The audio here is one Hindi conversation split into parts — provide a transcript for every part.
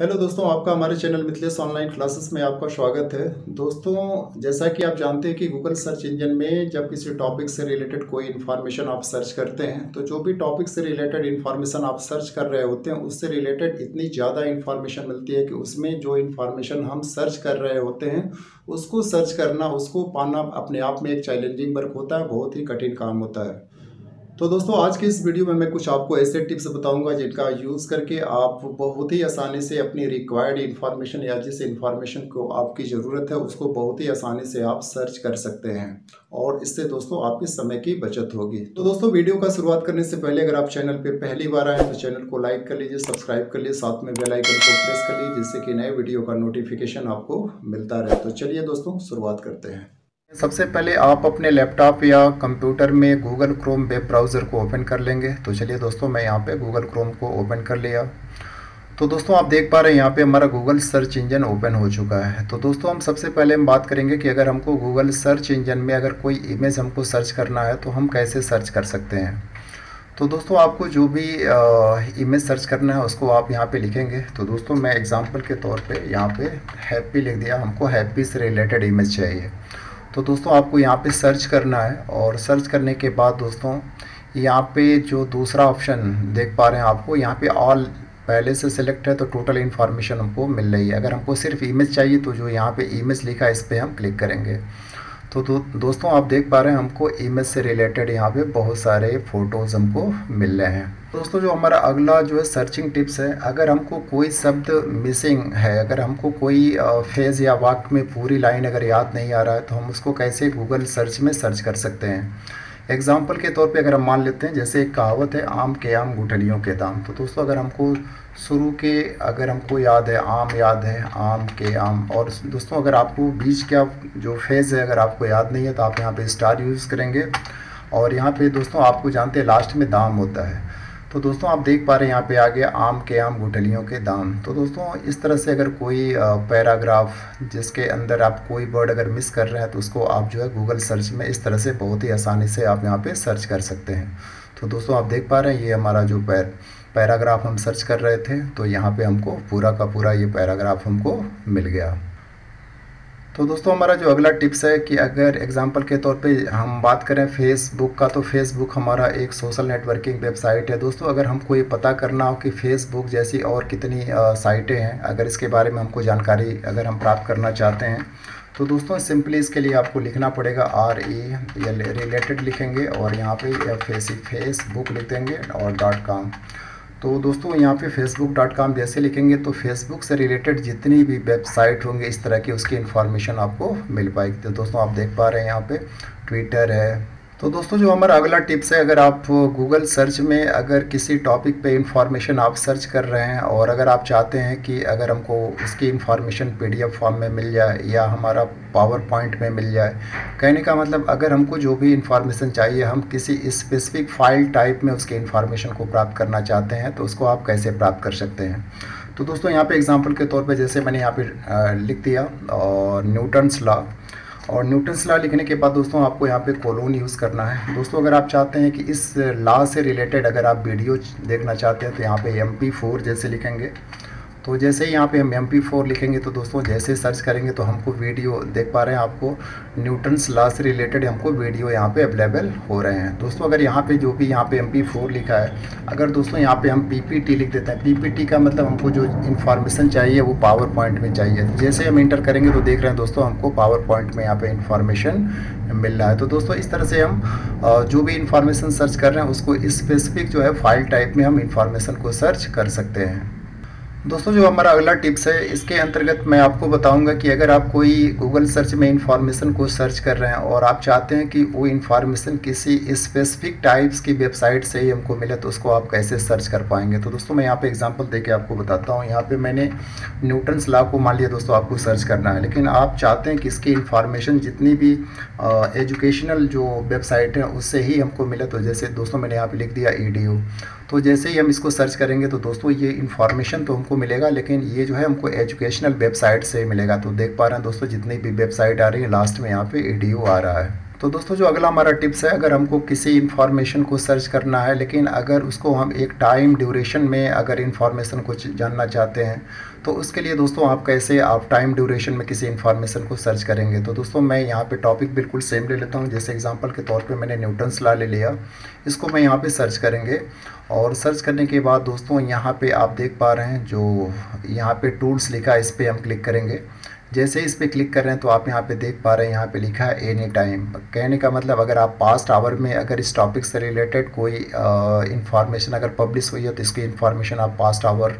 हेलो दोस्तों, आपका हमारे चैनल मिथिलेश ऑनलाइन क्लासेस में आपका स्वागत है। दोस्तों, जैसा कि आप जानते हैं कि गूगल सर्च इंजन में जब किसी टॉपिक से रिलेटेड कोई इन्फॉर्मेशन आप सर्च करते हैं तो जो भी टॉपिक से रिलेटेड इन्फॉर्मेशन आप सर्च कर रहे होते हैं, उससे रिलेटेड इतनी ज़्यादा इन्फॉर्मेशन मिलती है कि उसमें जो इन्फॉर्मेशन हम सर्च कर रहे होते हैं, उसको सर्च करना, उसको पाना अपने आप में एक चैलेंजिंग वर्क होता है, बहुत ही कठिन काम होता है। तो दोस्तों, आज के इस वीडियो में मैं कुछ आपको ऐसे टिप्स बताऊँगा जिनका यूज़ करके आप बहुत ही आसानी से अपनी रिक्वायर्ड इन्फॉर्मेशन या जिस इन्फॉर्मेशन को आपकी ज़रूरत है, उसको बहुत ही आसानी से आप सर्च कर सकते हैं। और इससे दोस्तों, आपके समय की बचत होगी। तो दोस्तों, वीडियो का शुरुआत करने से पहले अगर आप चैनल पर पहली बार आए तो चैनल को लाइक कर लीजिए, सब्सक्राइब कर लीजिए, साथ में बेलाइकन को प्रेस कर लीजिए, जिससे कि नए वीडियो का नोटिफिकेशन आपको मिलता रहे। तो चलिए दोस्तों, शुरुआत करते हैं। सबसे पहले आप अपने लैपटॉप या कंप्यूटर में गूगल क्रोम वेब ब्राउज़र को ओपन कर लेंगे। तो चलिए दोस्तों, मैं यहाँ पे गूगल क्रोम को ओपन कर लिया। तो दोस्तों, आप देख पा रहे हैं यहाँ पे हमारा गूगल सर्च इंजन ओपन हो चुका है। तो दोस्तों, हम सबसे पहले हम बात करेंगे कि अगर हमको गूगल सर्च इंजन में अगर कोई इमेज हमको सर्च करना है तो हम कैसे सर्च कर सकते हैं? तो दोस्तों, आपको जो भी इमेज सर्च करना है, उसको आप यहाँ पे लिखेंगे। तो दोस्तों, मैं एग्जांपल के तौर पे यहाँ पे हैप्पी लिख दिया। हमको हैप्पी से रिलेटेड इमेज चाहिए। तो दोस्तों, आपको यहाँ पे सर्च करना है और सर्च करने के बाद दोस्तों, यहाँ पे जो दूसरा ऑप्शन देख पा रहे हैं आपको, यहाँ पे ऑल पहले से सिलेक्ट है तो टोटल इन्फॉर्मेशन हमको मिल रही है। अगर हमको सिर्फ़ इमेज चाहिए तो जो यहाँ पे इमेज लिखा है, इस पर हम क्लिक करेंगे। तो दो, दोस्तों आप देख पा रहे हैं हमको इमेज से रिलेटेड यहाँ पे बहुत सारे फ़ोटोज़ हमको मिल रहे हैं। दोस्तों जो हमारा अगला जो है सर्चिंग टिप्स है अगर हमको कोई शब्द मिसिंग है अगर हमको कोई फ़ेज़ या वाक्य में पूरी लाइन अगर याद नहीं आ रहा है तो हम उसको कैसे गूगल सर्च में सर्च कर सकते हैं? एग्ज़ाम्पल के तौर पे अगर हम मान लेते हैं जैसे एक कहावत है आम के आम गुठलियों के दाम। तो दोस्तों अगर हमको शुरू के अगर हमको याद है, आम याद है, आम के आम। और दोस्तों, अगर आपको बीच का जो फ़ेज़ है, अगर आपको याद नहीं है तो आप यहाँ पे स्टार यूज़ करेंगे। और यहाँ पे दोस्तों, आपको जानते हैं लास्ट में दाम होता है। तो दोस्तों, आप देख पा रहे हैं, यहाँ पे आ गया आम के आम, गुठलियों के दाम। तो दोस्तों, इस तरह से अगर कोई पैराग्राफ जिसके अंदर आप कोई वर्ड अगर मिस कर रहे हैं तो उसको आप जो है गूगल सर्च में इस तरह से बहुत ही आसानी से आप यहाँ पे सर्च कर सकते हैं। तो दोस्तों, आप देख पा रहे हैं, ये हमारा जो पैर पैराग्राफ हम सर्च कर रहे थे तो यहाँ पे हमको पूरा का पूरा ये पैराग्राफ हमको मिल गया। तो दोस्तों, हमारा जो अगला टिप्स है कि अगर एग्जांपल के तौर पे हम बात करें फेसबुक का तो फेसबुक हमारा एक सोशल नेटवर्किंग वेबसाइट है। दोस्तों, अगर हमको ये पता करना हो कि फेसबुक जैसी और कितनी साइटें हैं, अगर इसके बारे में हमको जानकारी अगर हम प्राप्त करना चाहते हैं तो दोस्तों सिंपली इसके लिए आपको लिखना पड़ेगा आर ई रिलेटेड लिखेंगे और यहाँ पे फेसबुक लिख देंगे और डॉट कॉम तो दोस्तों, यहाँ पे फेसबुक डॉट कॉम जैसे लिखेंगे तो फेसबुक से रिलेटेड जितनी भी वेबसाइट होंगे, इस तरह की उसकी इन्फॉर्मेशन आपको मिल पाएगी। तो दोस्तों, आप देख पा रहे हैं यहाँ पे ट्विटर है तो दोस्तों, जो हमारा अगला टिप्स है, अगर आप गूगल सर्च में अगर किसी टॉपिक पे इंफॉर्मेशन आप सर्च कर रहे हैं और अगर आप चाहते हैं कि अगर हमको उसकी इंफॉर्मेशन पीडीएफ फॉर्म में मिल जाए या हमारा पावर पॉइंट में मिल जाए, कहने का मतलब अगर हमको जो भी इंफॉर्मेशन चाहिए, हम किसी स्पेसिफिक फ़ाइल टाइप में उसके इंफॉर्मेशन को प्राप्त करना चाहते हैं तो उसको आप कैसे प्राप्त कर सकते हैं? तो दोस्तों, यहाँ पे एग्ज़ाम्पल के तौर पर जैसे मैंने यहाँ पर लिख दिया, और न्यूटन्स लॉ और न्यूटन्स लॉ लिखने के बाद दोस्तों आपको यहाँ पे कोलोन यूज़ करना है। दोस्तों, अगर आप चाहते हैं कि इस लॉ से रिलेटेड अगर आप वीडियो देखना चाहते हैं तो यहाँ पे एम पी फोर जैसे लिखेंगे। तो जैसे ही यहाँ पे हम एम पी फोर लिखेंगे तो दोस्तों जैसे सर्च करेंगे तो हमको वीडियो देख पा रहे हैं आपको न्यूटन्स लॉ से रिलेटेड हमको वीडियो यहाँ पे अवेलेबल हो रहे हैं। दोस्तों अगर यहाँ पे जो भी यहाँ पे एम पी फोर लिखा है, अगर दोस्तों यहाँ पे हम पी पी टी लिख देते हैं पी पी टी का मतलब हमको जो इन्फॉर्मेशन चाहिए वो पावर पॉइंट में चाहिए। जैसे हम इंटर करेंगे तो देख रहे हैं दोस्तों हमको पावर पॉइंट में यहाँ पर इन्फॉर्मेशन मिल रहा है। तो दोस्तों इस तरह से हम जो भी इन्फॉर्मेशन सर्च कर रहे हैं, उसको स्पेसिफिक जो है फ़ाइल टाइप में हम इंफॉर्मेशन को सर्च कर सकते हैं। दोस्तों, जो हमारा अगला टिप्स है, इसके अंतर्गत मैं आपको बताऊँगा कि अगर आप कोई गूगल सर्च में इंफॉर्मेशन को सर्च कर रहे हैं और आप चाहते हैं कि वो इंफॉर्मेशन किसी स्पेसिफिक टाइप्स की वेबसाइट से ही हमको मिले तो उसको आप कैसे सर्च कर पाएँगे? तो दोस्तों, मैं यहाँ पे एग्जांपल देके आपको बताता हूँ। यहाँ पे मैंने न्यूटन्स लॉ को मान लिया, दोस्तों, आपको सर्च करना है। लेकिन आप चाहते हैं कि इसकी इन्फॉर्मेशन जितनी भी एजुकेशनल जो वेबसाइट है, उससे ही हमको मिले तो जैसे दोस्तों, मैंने यहाँ पर लिख दिया ई तो जैसे ही हम इसको सर्च करेंगे तो दोस्तों ये इन्फॉर्मेशन तो हमको मिलेगा, लेकिन ये जो है हमको एजुकेशनल वेबसाइट से मिलेगा। तो देख पा रहे हैं दोस्तों, जितनी भी वेबसाइट आ रही है लास्ट में यहाँ पे ई आ रहा है। तो दोस्तों, जो अगला हमारा टिप्स है, अगर हमको किसी इन्फॉर्मेशन को सर्च करना है, लेकिन अगर उसको हम एक टाइम ड्यूरेशन में अगर इन्फॉर्मेशन को जानना चाहते हैं तो उसके लिए दोस्तों आप कैसे आप टाइम ड्यूरेशन में किसी इन्फॉर्मेशन को सर्च करेंगे? तो दोस्तों, मैं यहाँ पे टॉपिक बिल्कुल सेम ले लेता हूँ। जैसे एग्जांपल के तौर पे मैंने न्यूटन्स ला ले लिया। इसको मैं यहाँ पे सर्च करेंगे। और सर्च करने के बाद दोस्तों, यहाँ पे आप देख पा रहे हैं जो यहाँ पे टूल्स लिखा है, इस पर हम क्लिक करेंगे। जैसे इस पर क्लिक कर रहे हैं तो आप यहाँ पे देख पा रहे हैं, यहाँ पे लिखा है एनी टाइम। कहने का मतलब अगर आप पास्ट आवर में अगर इस टॉपिक से रिलेटेड कोई इन्फॉर्मेशन अगर पब्लिश हुई है तो इसकी इन्फॉर्मेशन आप पास्ट आवर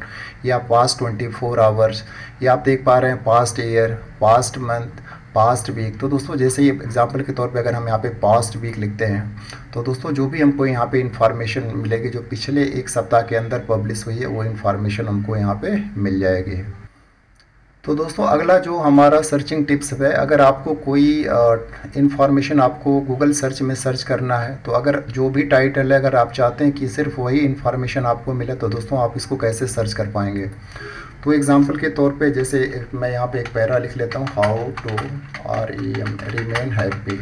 या पास्ट ट्वेंटी फोर आवर्स या आप देख पा रहे हैं past year past month past week तो दोस्तों, जैसे ही एग्जांपल के तौर पे अगर हम यहाँ पे पास्ट वीक लिखते हैं तो दोस्तों, जो भी हमको यहाँ पे इन्फॉर्मेशन मिलेगी, जो पिछले एक सप्ताह के अंदर पब्लिश हुई है, वो इन्फॉर्मेशन हमको यहाँ पे मिल जाएगी। तो दोस्तों, अगला जो हमारा सर्चिंग टिप्स है, अगर आपको कोई इन्फॉर्मेशन आपको गूगल सर्च में सर्च करना है तो अगर जो भी टाइटल है, अगर आप चाहते हैं कि सिर्फ़ वही इन्फॉर्मेशन आपको मिले तो दोस्तों आप इसको कैसे सर्च कर पाएँगे? तो एग्जांपल के तौर पे जैसे मैं यहाँ पे एक पैरा लिख लेता हूँ how to R E M remain happy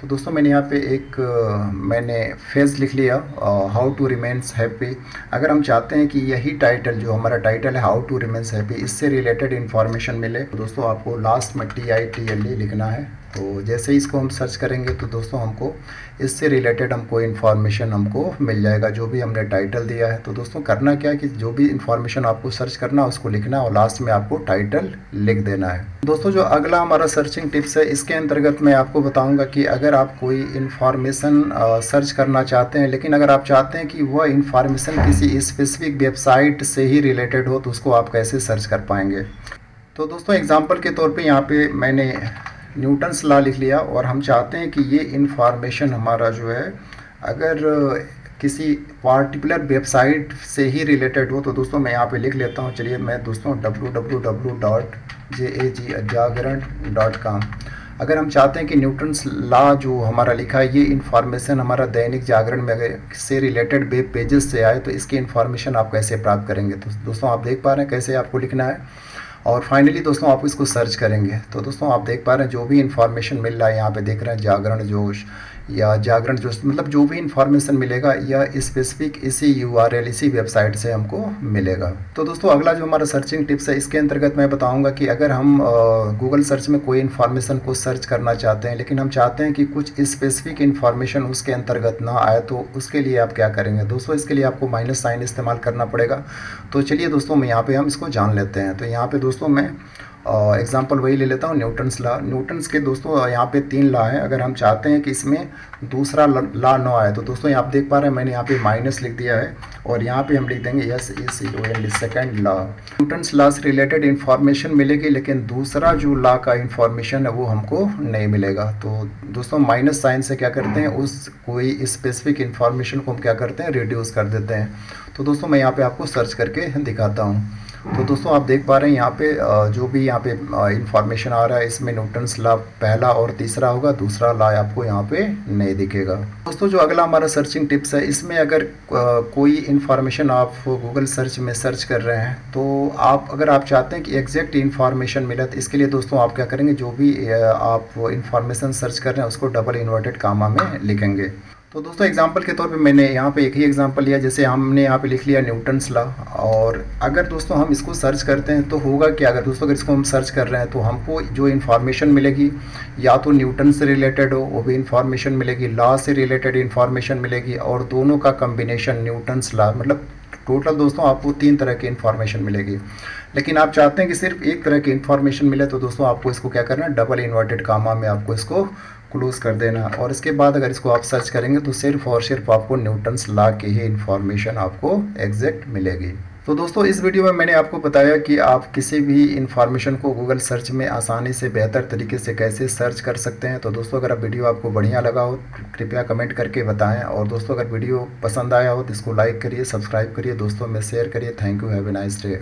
तो दोस्तों, मैंने यहाँ पे एक, मैंने फ़ेज़ लिख लिया हाउ टू रिमेन्स हैप्पी अगर हम चाहते हैं कि यही टाइटल जो हमारा टाइटल है हाउ टू रिमेंस हैप्पी इससे रिलेटेड इन्फॉर्मेशन मिले तो दोस्तों, आपको लास्ट में टी आई टी एल लिखना है। तो जैसे ही इसको हम सर्च करेंगे तो दोस्तों हमको इससे रिलेटेड हमको इन्फॉर्मेशन हमको मिल जाएगा, जो भी हमने टाइटल दिया है। तो दोस्तों करना क्या है कि जो भी इन्फॉर्मेशन आपको सर्च करना है, उसको लिखना और लास्ट में आपको टाइटल लिख देना है। दोस्तों जो अगला हमारा सर्चिंग टिप्स है, इसके अंतर्गत मैं आपको बताऊँगा कि अगर आप कोई इन्फॉर्मेशन सर्च करना चाहते हैं, लेकिन अगर आप चाहते हैं कि वह इन्फॉर्मेशन किसी स्पेसिफिक वेबसाइट से ही रिलेटेड हो तो उसको आप कैसे सर्च कर पाएँगे? तो दोस्तों एग्ज़ाम्पल के तौर पे यहाँ पे मैंने न्यूटन्स ला लिख लिया और हम चाहते हैं कि ये इन्फॉर्मेशन हमारा जो है, अगर किसी पार्टिकुलर वेबसाइट से ही रिलेटेड हो तो दोस्तों मैं यहाँ पे लिख लेता हूँ। चलिए मैं दोस्तों W W W dot J A G Jagran dot com अगर हम चाहते हैं कि न्यूटन्स लॉ जो हमारा लिखा है, ये इन्फॉर्मेशन हमारा दैनिक जागरण में अगर से रिलेटेड वेब पेजेस से आए तो इसकी इन्फॉर्मेशन आप कैसे प्राप्त करेंगे? तो दोस्तों आप देख पा रहे हैं कैसे आपको लिखना है। और फाइनली दोस्तों आप इसको सर्च करेंगे। तो दोस्तों आप देख पा रहे हैं, जो भी इन्फॉर्मेशन मिल रहा है यहाँ पे देख रहे हैं जागरण जोश या जागरण जो मतलब जो भी इन्फॉर्मेशन मिलेगा या स्पेसिफिक इसी यूआरएल इसी वेबसाइट से हमको मिलेगा। तो दोस्तों, अगला जो हमारा सर्चिंग टिप्स है, इसके अंतर्गत मैं बताऊँगा कि अगर हम गूगल सर्च में कोई इन्फॉर्मेशन को सर्च करना चाहते हैं, लेकिन हम चाहते हैं कि कुछ स्पेसिफिक इन्फॉर्मेशन उसके अंतर्गत ना आए तो उसके लिए आप क्या करेंगे? दोस्तों, इसके लिए आपको माइनस साइन इस्तेमाल करना पड़ेगा। तो चलिए दोस्तों यहाँ पे हम इसको जान लेते हैं। तो यहाँ पे दोस्तों, मैं एग्जांपल वही ले लेता हूँ न्यूटन्स लॉ न्यूटन्स के दोस्तों यहाँ पे तीन लॉ हैं। अगर हम चाहते हैं कि इसमें दूसरा लॉ ना आए तो दोस्तों आप देख पा रहे हैं, मैंने यहाँ पे माइनस लिख दिया है और यहाँ पे हम लिख देंगे S E C O N second law Newton's law से रिलेटेड इन्फॉर्मेशन मिलेगी, लेकिन दूसरा जो लॉ का इन्फॉर्मेशन है, वो हमको नहीं मिलेगा। तो दोस्तों माइनस साइन से क्या करते हैं, उस कोई स्पेसिफिक इन्फॉर्मेशन को हम क्या करते हैं रिड्यूस कर देते हैं। तो दोस्तों, मैं यहाँ पे आपको सर्च करके दिखाता हूँ। तो दोस्तों, आप देख पा रहे हैं यहाँ पे जो भी यहाँ पे इंफॉर्मेशन आ रहा है, इसमें न्यूटन्स ला पहला और तीसरा होगा, दूसरा ला आपको यहाँ पे नहीं दिखेगा। दोस्तों, जो अगला हमारा सर्चिंग टिप्स है, इसमें अगर कोई इन्फॉर्मेशन आप गूगल सर्च में सर्च कर रहे हैं तो आप, अगर आप चाहते हैं कि एग्जैक्ट इन्फॉर्मेशन मिले तो इसके लिए दोस्तों आप क्या करेंगे, जो भी आप इन्फॉर्मेशन सर्च कर रहे हैं, उसको डबल इन्वर्टेड कामा में लिखेंगे। तो दोस्तों एग्जांपल के तौर पे मैंने यहाँ पे एक ही एग्जांपल लिया, जैसे हमने यहाँ पे लिख लिया न्यूटन्स लॉ। और अगर दोस्तों हम इसको सर्च करते हैं तो होगा कि अगर दोस्तों, अगर इसको हम सर्च कर रहे हैं तो हमको जो इन्फॉर्मेशन मिलेगी, या तो न्यूटन से रिलेटेड हो, वो भी इन्फॉर्मेशन मिलेगी, लॉ से रिलेटेड इन्फॉर्मेशन मिलेगी, और दोनों का कम्बिनेशन न्यूटन्स लॉ मतलब टोटल दोस्तों आपको तीन तरह की इन्फॉर्मेशन मिलेगी। लेकिन आप चाहते हैं कि सिर्फ़ एक तरह की इन्फॉर्मेशन मिले तो दोस्तों आपको इसको क्या करना है? डबल इन्वर्टेड कामा में आपको इसको क्लोज कर देना। और इसके बाद अगर इसको आप सर्च करेंगे तो सिर्फ़ और सिर्फ़ आपको न्यूटन्स ला के ही इन्फॉर्मेशन आपको एग्जैक्ट मिलेगी। तो दोस्तों, इस वीडियो में मैंने आपको बताया कि आप किसी भी इन्फॉर्मेशन को गूगल सर्च में आसानी से बेहतर तरीके से कैसे सर्च कर सकते हैं। तो दोस्तों, अगर वीडियो आपको बढ़िया लगा हो, कृपया कमेंट करके बताएँ। और दोस्तों, अगर वीडियो पसंद आया हो तो इसको लाइक करिए सब्सक्राइब करिए। दोस्तों, में शेयर करिए। Thank you have nice day